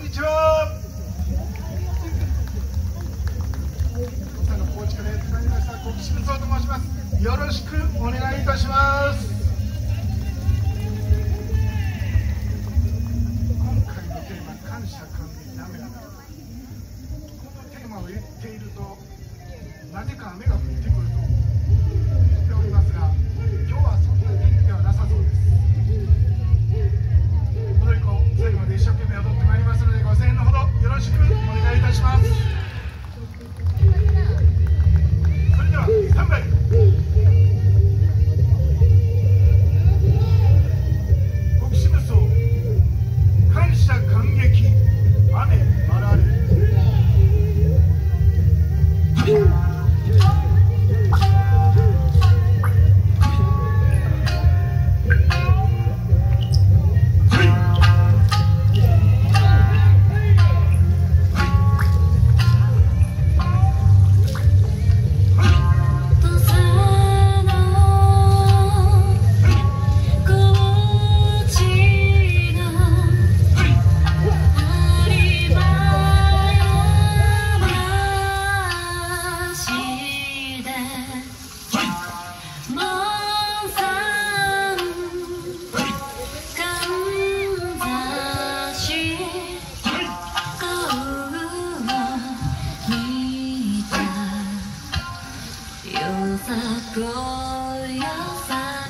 んにちは。大阪高知からやってまいりました国士無双と申します。よろしくお願いいたします。今回のテーマ感謝感激雨だこのテーマを言っているとなぜか雨が降ってくる。夜桜夜桜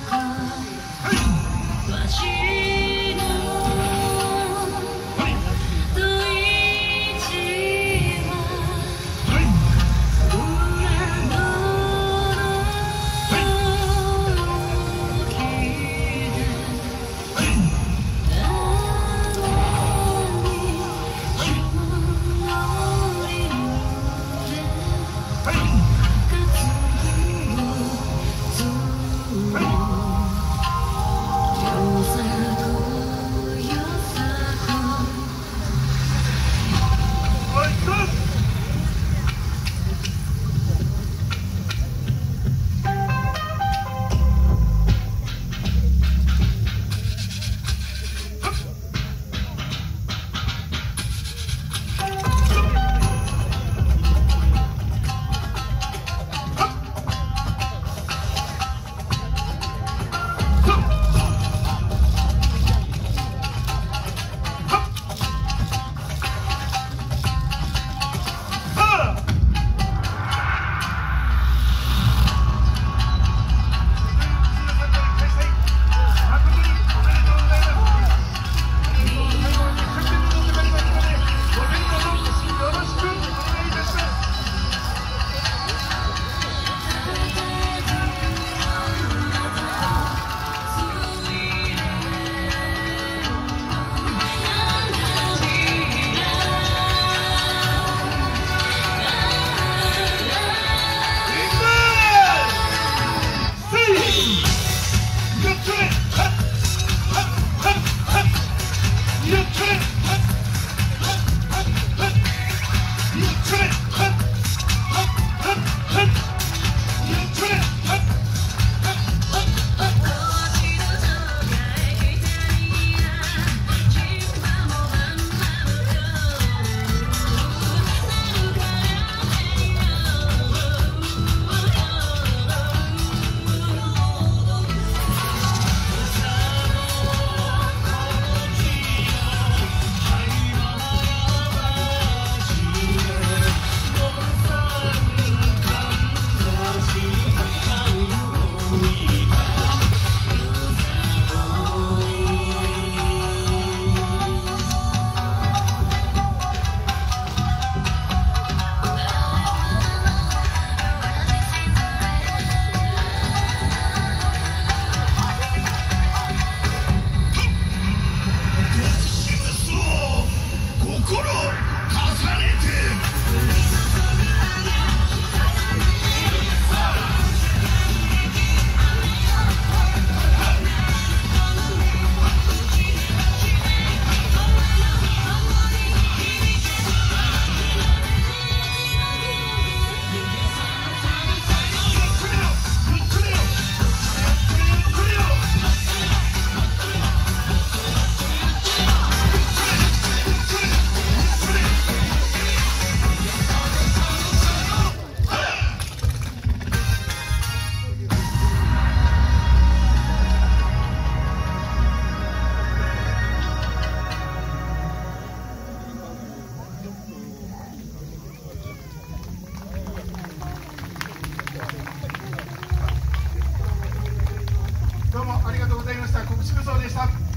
どうもありがとうございました。国士武装でした。